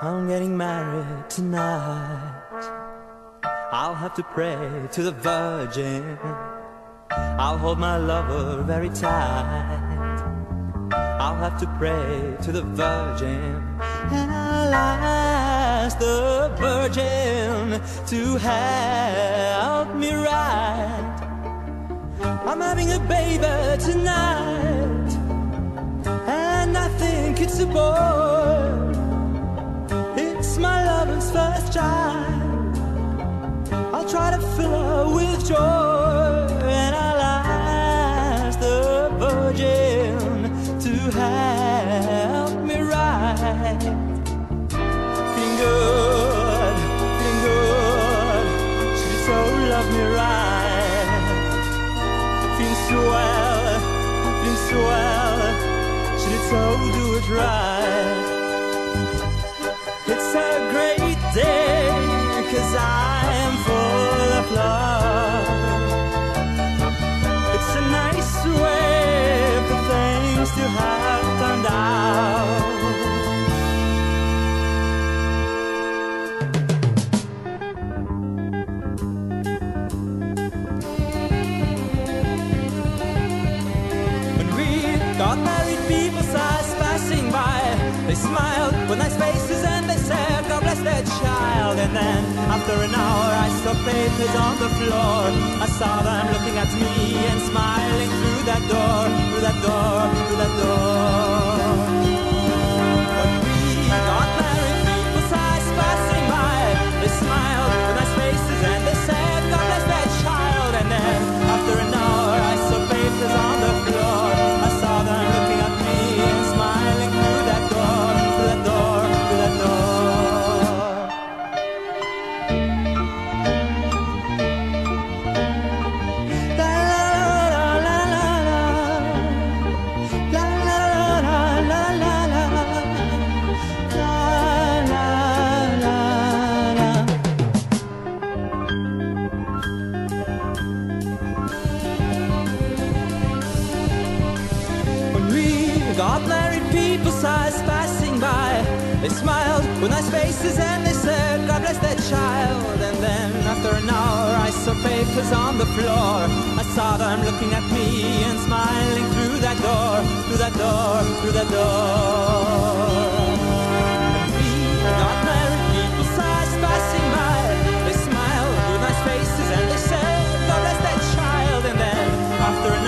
I'm getting married tonight. I'll have to pray to the Virgin. I'll hold my lover very tight. I'll have to pray to the Virgin. And I'll ask the Virgin to help me right. I'm having a baby tonight. First child. I'll try to fill her with joy. And I'll ask the Virgin to help me right. Feeling good, feeling good. She so love me right. Feeling swell, feeling swell. She did so do it right. Got married, people saw passing by. They smiled with nice faces and they said, God bless their child. And then, after an hour, I saw papers on the floor. I saw them looking at me and smiling through that door, through that door, through that door. Got married, people saw passing by. They smiled with nice faces and they said, God bless their child. And then after an hour, I saw papers on the floor. I saw them looking at me and smiling through that door, through that door, through that door. We married, passing by. They smiled with nice faces and they said, God bless that child. And then after an